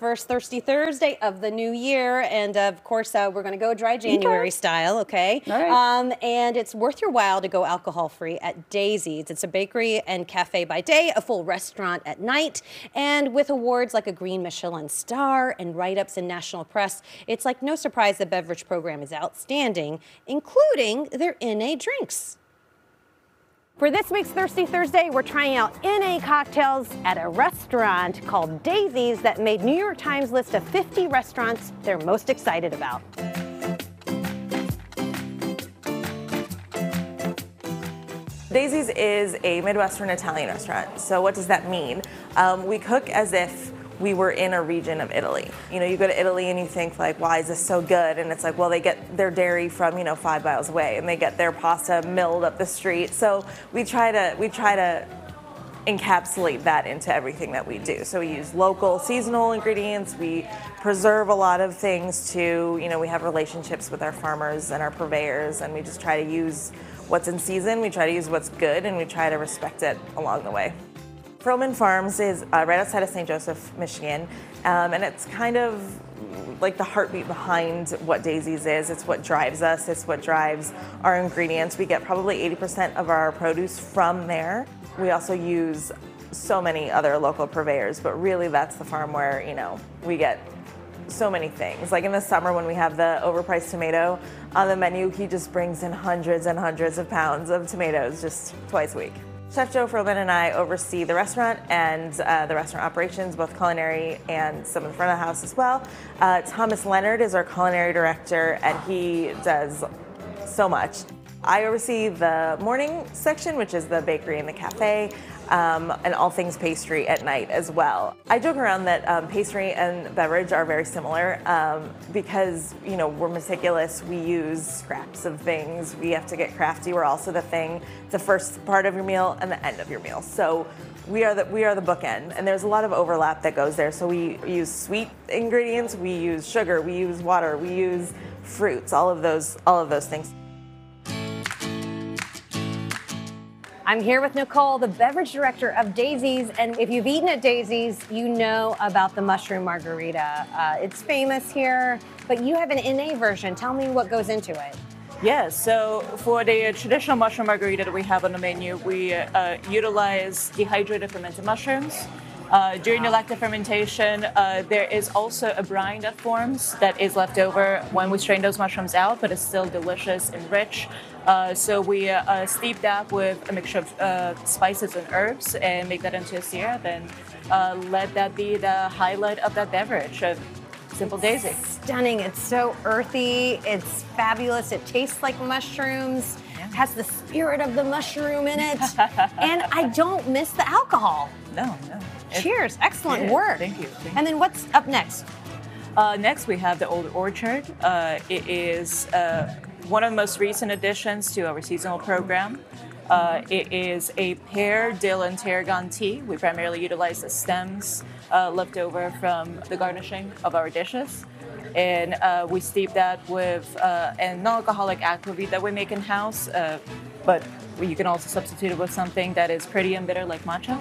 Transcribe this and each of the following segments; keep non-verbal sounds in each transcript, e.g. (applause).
first Thirsty Thursday of the new year. And of course, uh, we're going to go dry January okay. style, okay? All right. Um, and it's worth your while to go alcohol free at Daisies. It's a bakery and cafe by day, a full restaurant at night. And with awards like a Green Michelin star and write ups in national press, it's like no surprise the beverage program is outstanding, including their NA drinks. For this week's Thirsty Thursday, we're trying out NA cocktails at a restaurant called Daisies that made New York Times list of 50 restaurants they're most excited about. Daisies is a Midwestern Italian restaurant. So what does that mean? Um, we cook as if we were in a region of Italy. You know, you go to Italy and you think like, why is this so good? And it's like, well, they get their dairy from, you know, five miles away and they get their pasta milled up the street. So we try to, we try to encapsulate that into everything that we do. So we use local seasonal ingredients. We preserve a lot of things too. You know, we have relationships with our farmers and our purveyors and we just try to use what's in season. We try to use what's good and we try to respect it along the way. Froman Farms is uh, right outside of St. Joseph, Michigan, um, and it's kind of like the heartbeat behind what Daisies is. It's what drives us, it's what drives our ingredients. We get probably 80% of our produce from there. We also use so many other local purveyors, but really that's the farm where, you know, we get so many things. Like in the summer when we have the overpriced tomato on the menu, he just brings in hundreds and hundreds of pounds of tomatoes just twice a week. Chef Joe Froman and I oversee the restaurant and uh, the restaurant operations, both culinary and some in front of the house as well. Uh, Thomas Leonard is our culinary director, and he does so much. I oversee the morning section, which is the bakery and the cafe um, and all things pastry at night as well. I joke around that um, pastry and beverage are very similar um, because you know we're meticulous. We use scraps of things. We have to get crafty. We're also the thing, the first part of your meal and the end of your meal. So we are the we are the bookend, and there's a lot of overlap that goes there. So we use sweet ingredients. We use sugar. We use water. We use fruits. All of those all of those things. I'm here with Nicole, the beverage director of Daisies. And if you've eaten at Daisies, you know about the mushroom margarita. Uh, it's famous here, but you have an NA version. Tell me what goes into it. Yeah, so for the traditional mushroom margarita that we have on the menu, we uh, utilize dehydrated fermented mushrooms. Uh, during the lactic fermentation, uh, there is also a brine that forms that is left over when we strain those mushrooms out, but it's still delicious and rich. Uh, so we uh, uh, steep that with a mixture of uh, spices and herbs and make that into a syrup and let that be the highlight of that beverage. Of simple Daisy. Stunning. It's so earthy. It's fabulous. It tastes like mushrooms. Yeah. Has the spirit of the mushroom in it. (laughs) and I don't miss the alcohol. No, no. Cheers. Excellent yeah, work. Thank you. Thank and then what's up next? Uh, next, we have the Old Orchard. Uh, it is uh, one of the most recent additions to our seasonal program. Uh, it is a pear, dill, and tarragon tea. We primarily utilize the stems uh, left over from the garnishing of our dishes. And uh, we steep that with a non-alcoholic aquavit that we make in-house, but you can also substitute it with something that is pretty and bitter like matcha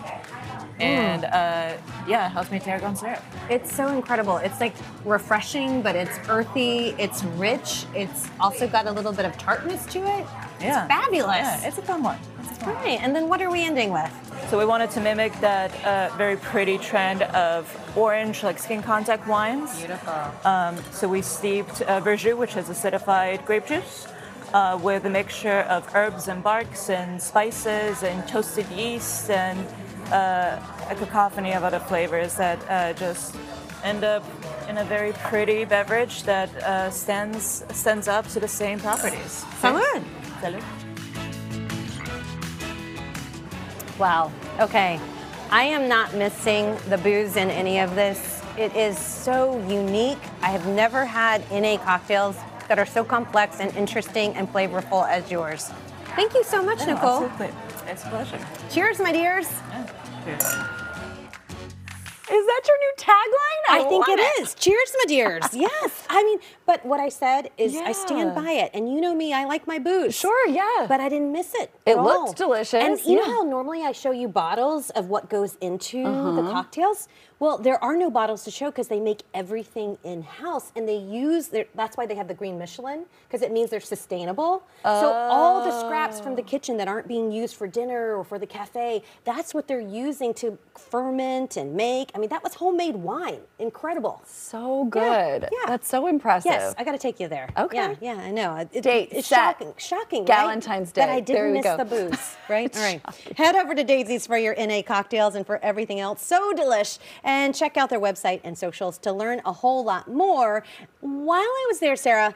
and uh, yeah, helps me tarragon syrup. It's so incredible. It's like refreshing, but it's earthy. It's rich. It's also got a little bit of tartness to it. Yeah. It's fabulous. Yeah, it's a fun one. All right, and then what are we ending with? So we wanted to mimic that uh, very pretty trend of orange, like skin contact wines. Beautiful. Um, so we steeped uh, Verjus, which is acidified grape juice. Uh, with a mixture of herbs and barks and spices and toasted yeast and a cacophony of other flavors that uh, just end up in a very pretty beverage that uh, stands stands up to the same properties. Salud. Salud. Wow. Okay. I am not missing the booze in any of this. It is so unique. I have never had NA cocktails that are so complex and interesting and flavorful as yours. Thank you so much, Nicole. Absolutely. It's a pleasure. Cheers, my dears. Yeah. Cheers. Is that your new tagline? I, I think it, it is. Cheers, my dears. (laughs) yes. I mean, but what I said is yeah. I stand by it. And you know me, I like my booze. Sure, yeah. But I didn't miss it. It looked delicious. And you yeah. know how normally I show you bottles of what goes into uh-huh. the cocktails? Well, there are no bottles to show because they make everything in house and they use their, that's why they have the green Michelin because it means they're sustainable. Oh. So all the scraps from the kitchen that aren't being used for dinner or for the cafe, that's what they're using to ferment and make. I mean, that was homemade wine. Incredible. So good. yeah. That's so impressive. Yes, I got to take you there. Okay. Yeah, yeah, I know. It- Date it's set. shocking, shocking. right? Valentine's That Day. I There didn't we miss go. the booze. (laughs) Right. All right. Head over to Daisies for your NA cocktails and for everything else. So delish. And check out their website and socials to learn a whole lot more. While I was there, Sarah.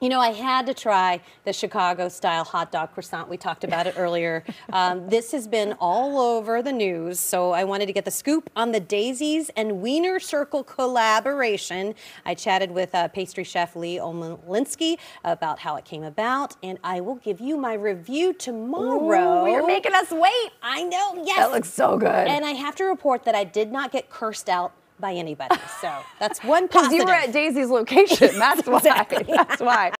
You know, I had to try the Chicago style hot dog croissant. We talked about it earlier. (laughs) Um, this has been all over the news, so I wanted to get the scoop on the Daisies and Wiener Circle collaboration. I chatted with uh, pastry chef Leigh Omilinsky about how it came about, and I will give you my review tomorrow. Ooh, you're making us wait. I know, yes. That looks so good. And I have to report that I did not get cursed out by anybody. So that's one (laughs) Because you were at Daisies location. That's (laughs) why. Exactly. That's why.